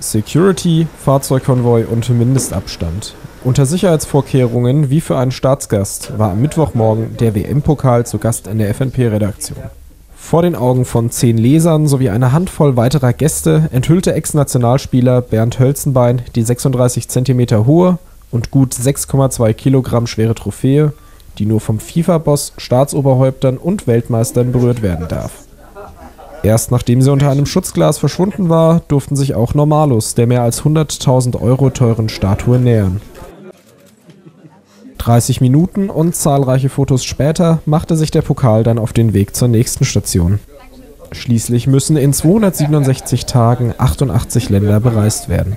Security, Fahrzeugkonvoi und Mindestabstand. Unter Sicherheitsvorkehrungen wie für einen Staatsgast war am Mittwochmorgen der WM-Pokal zu Gast in der FNP-Redaktion. Vor den Augen von zehn Lesern sowie einer Handvoll weiterer Gäste enthüllte Ex-Nationalspieler Bernd Hölzenbein die 36 cm hohe und gut 6,2 Kilogramm schwere Trophäe, die nur vom FIFA-Boss, Staatsoberhäuptern und Weltmeistern berührt werden darf. Erst nachdem sie unter einem Schutzglas verschwunden war, durften sich auch Normalus der mehr als 100.000 Euro teuren Statue nähern. 30 Minuten und zahlreiche Fotos später machte sich der Pokal dann auf den Weg zur nächsten Station. Schließlich müssen in 267 Tagen 88 Länder bereist werden.